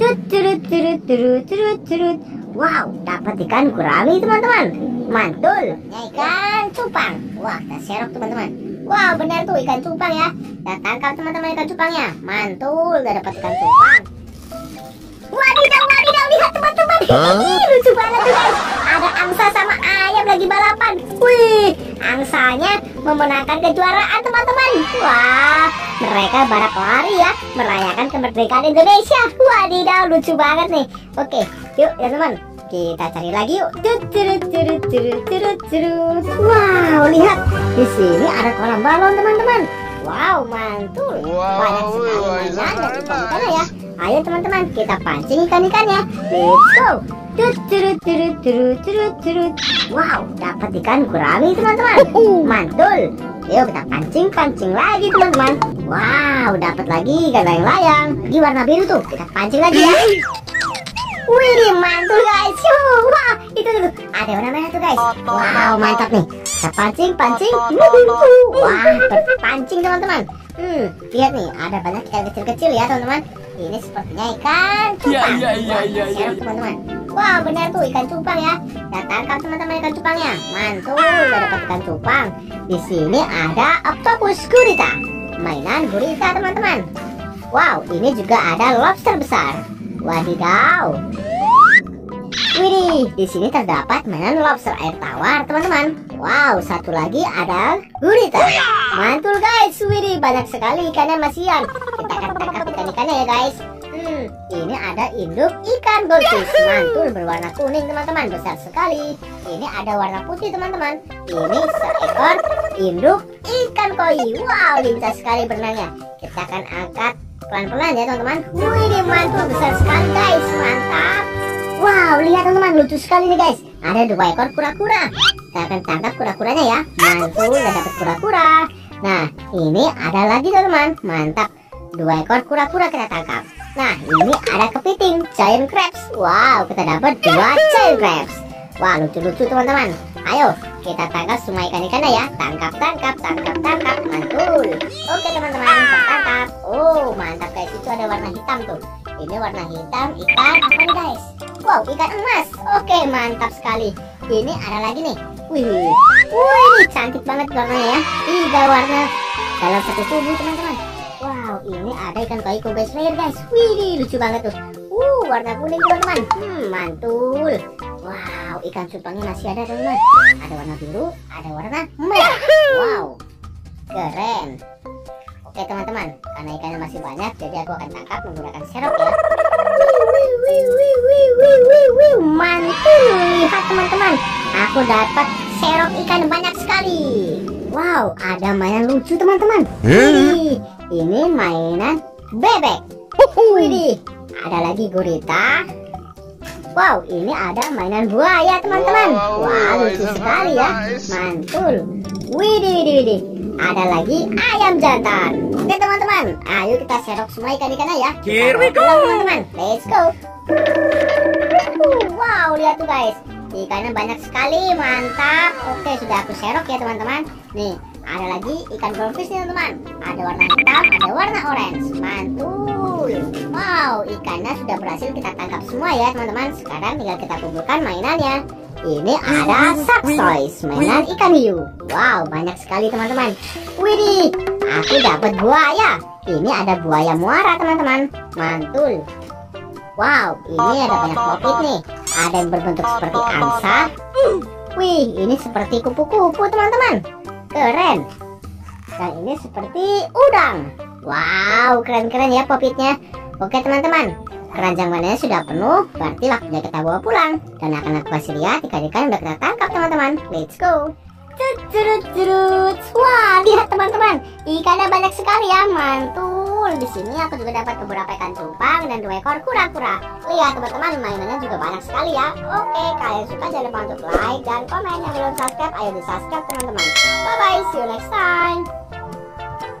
Tut turut turut turut turut turut. Wow, dapat ikan gurami teman-teman. Mantul. Ya, ikan cupang. Wah, kita serok teman-teman. Wow, benar tuh ikan cupang ya. Kita tangkap teman-teman ikan cupangnya. Mantul, udah dapat ikan cupang. Wadidaw, wadidaw, lihat teman-teman. Ih, lucu banget tuh guys. Ada angsa sama ayam lagi balapan. Wih, angsanya memenangkan kejuaraan teman-teman. Wah, mereka balap lari ya, merayakan kemerdekaan Indonesia. Wadidaw, lucu banget nih. Oke, yuk ya teman. Kita cari lagi yuk. Wow, lihat. Di sini ada kolam balon teman-teman. Wow, mantul. Wow, Banyak sekali mainan dan ya. Ayo teman-teman, kita pancing ikan-ikannya. Let's go. Tut, turut, turut, turut, turut, turut. Wow, dapat ikan gurami teman-teman. Mantul. Yuk kita pancing-pancing lagi teman-teman. Wow, dapat lagi ikan layang-layang. Di warna biru tuh, kita pancing lagi ya. Wih, mantul guys. Wah, itu tuh. Ada warna merah tuh guys. Wow, mantap nih. Kita pancing, pancing. Wah, berpancing teman-teman. Hmm, lihat nih, ada banyak ikan kecil-kecil ya teman-teman. Ini sepertinya ikan cupang. Iya, iya, iya, iya, iya. teman-teman. Wah, benar tuh ikan cupang ya. Kita tangkap teman-teman ikan cupangnya. Mantul, udah dapat ikan cupang. Di sini ada octopus gurita. Mainan gurita teman-teman. Wow, ini juga ada lobster besar. Wadidaw. Widih, di sini terdapat mainan lobster air tawar, teman-teman. Wow, satu lagi ada gurita. Mantul guys, widih banyak sekali ikannya masian. Kita akan tangkap ikan-ikannya ya guys. Hmm, ini ada induk ikan goldfish. Mantul berwarna kuning teman-teman, besar sekali. Ini ada warna putih teman-teman. Ini seekor induk ikan koi. Wow, lincah sekali berenangnya. Kita akan angkat pelan-pelan ya teman-teman. Wih, mantul besar sekali guys, mantap. Wow, lihat teman-teman, lucu sekali nih guys. Ada dua ekor kura-kura. Kita akan tangkap kura-kuranya ya. Mantul, udah dapat kura-kura. Nah, ini ada lagi teman-teman. Mantap. Dua ekor kura-kura kita tangkap. Nah, ini ada kepiting, giant crabs. Wow, kita dapat dua giant crabs. Wah, lucu-lucu teman-teman. Ayo, kita tangkap semua ikan-ikannya ya. Tangkap, tangkap, tangkap, tangkap. Mantul. Oke teman-teman, tangkap. Oh, mantap guys. Itu ada warna hitam tuh. Ini warna hitam ikan apa nih guys? Wow, ikan emas. Oke, mantap sekali. Ini ada lagi nih. Wih, wih, cantik banget warnanya ya. Tiga warna dalam satu tubuh teman-teman. Ini ada ikan koi kobe slayer guys. Wih, lucu banget tuh. Uh, warna kuning teman-teman. Hmm, mantul. Wow, ikan cupangnya masih ada teman-teman. Ada warna biru, ada warna merah. Wow, keren. Oke teman-teman, karena ikannya masih banyak, jadi aku akan tangkap menggunakan serok ya. Wih, wih, wih, wih, wih, mantul. Lihat teman-teman, aku dapat serok ikan banyak sekali. Wow, ada mainan lucu teman-teman. Wih, ini mainan bebek. Wih, ada lagi gurita. Wow, ini ada mainan buaya teman-teman. Wow, Wah, lucu sekali ya. nice. Mantul. Widih, widih, widih. Ada lagi ayam jantan. Oke teman-teman, ayo kita serok semua ikan-ikannya ya. Kita Here we pulang, teman-teman. Let's go. Wow, lihat tuh guys. Ikannya banyak sekali, mantap. Oke, sudah aku serok ya teman-teman. Nih, ada lagi ikan goldfish nih teman-teman. Ada warna hitam, ada warna orange. Mantul. Wow, ikannya sudah berhasil kita tangkap semua ya teman-teman. Sekarang tinggal kita kumpulkan mainannya. Ini ada Saxois, mainan ikan hiu. Wow, banyak sekali teman-teman. Widih, aku dapat buaya. Ini ada buaya muara teman-teman. Mantul. Wow, ini ada banyak popit nih. Ada yang berbentuk seperti angsa. Wih, ini seperti kupu-kupu teman-teman. Keren. Dan ini seperti udang. Wow, keren-keren ya popitnya. Oke teman-teman, keranjang mainannya sudah penuh. Berarti waktunya kita bawa pulang. Dan akan aku kasih lihat ikan-ikan yang udah kita tangkap teman-teman. Let's go. Wah, lihat teman-teman, ikannya banyak sekali ya, mantul. Di sini aku juga dapat beberapa ikan cupang dan dua ekor kura-kura. Lihat teman-teman, mainannya juga banyak sekali ya. Oke, kalian suka jangan lupa untuk like dan komen. Yang belum subscribe, ayo di subscribe teman-teman. Bye bye, see you next time.